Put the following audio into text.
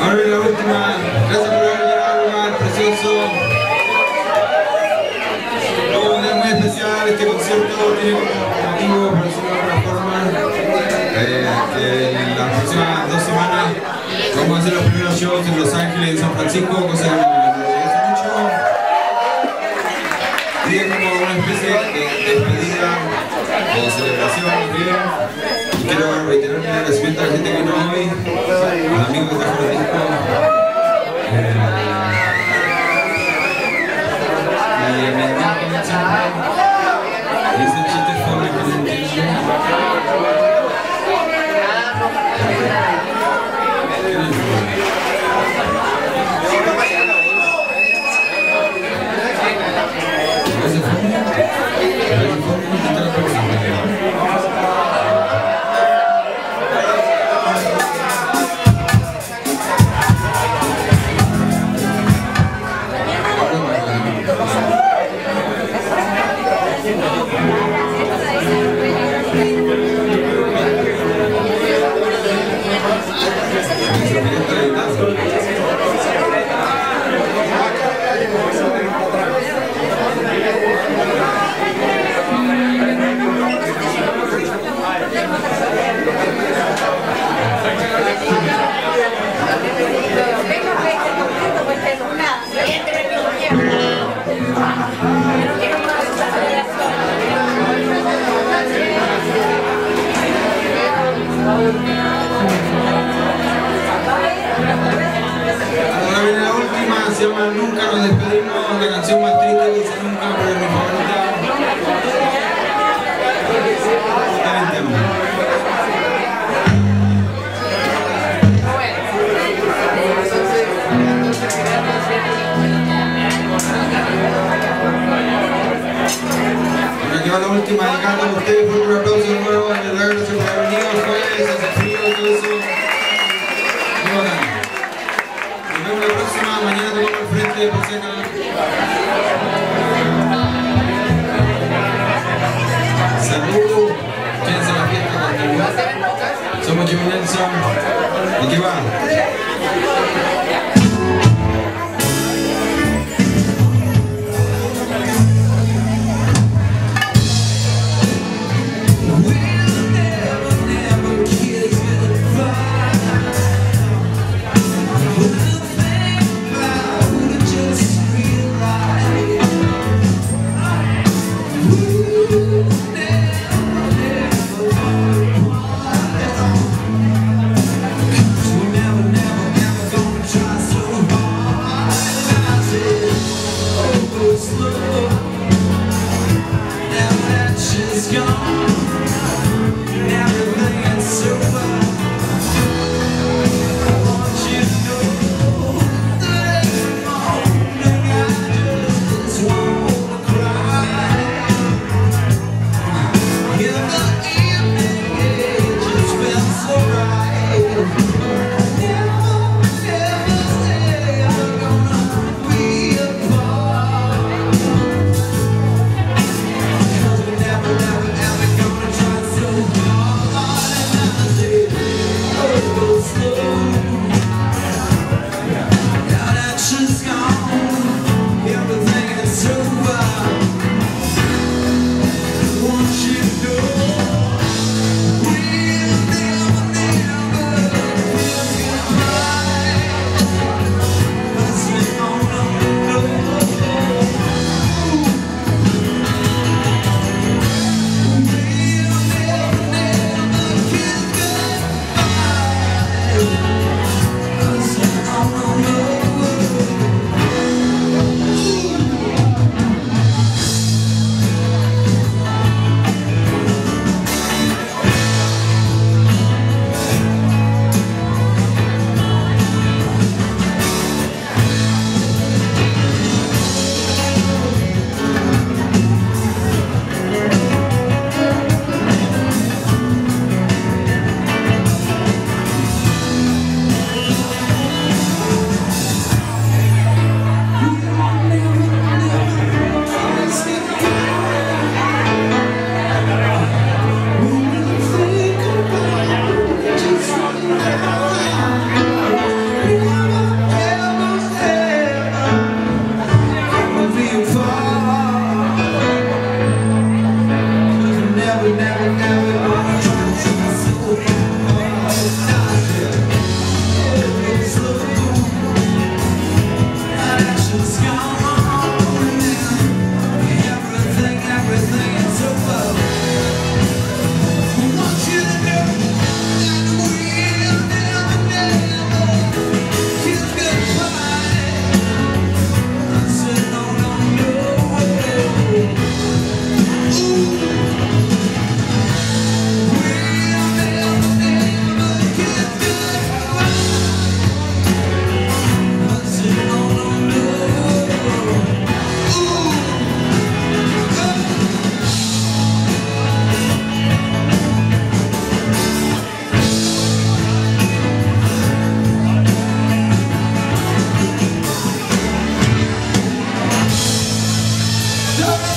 Ahora la última, gracias por haber llegado lugar precioso. Un día muy especial, este concierto tiene como por decirlo de alguna forma, en las próximas dos semanas vamos a hacer los primeros shows en Los Ángeles en San Francisco, cosa que mucho. Es como una especie de despedida o celebración, bien. Y quiero reiterar mi agradecimiento a la gente que vino hoy, a los amigos que trajeron canción más triste que dice Nunca, pero mi favorita. La última dedicando a ustedes 準備ですよ行ます Just